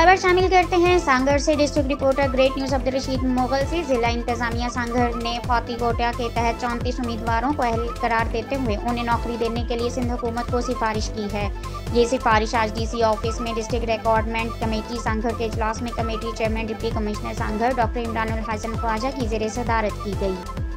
खबर शामिल करते हैं। सांगर से district reporter great news Abdul Rashid Mughal से जिला इंतजामिया सांगर ने फौती कोटा के तहत चौंतीस उम्मीदवारों को अहल करार देते हुए उन्हें नौकरी देने के लिए सिंध हुकूमत को सिफारिश की है। ये सिफारिश आज डीसी ऑफ़िस में डिस्ट्रिक्ट रिकॉर्डमेंट कमेटी सांगर के इजलास में committee chairman deputy commissioner Sanghar doctor Imran Hasan Khawaja की जेर सदारत की गई।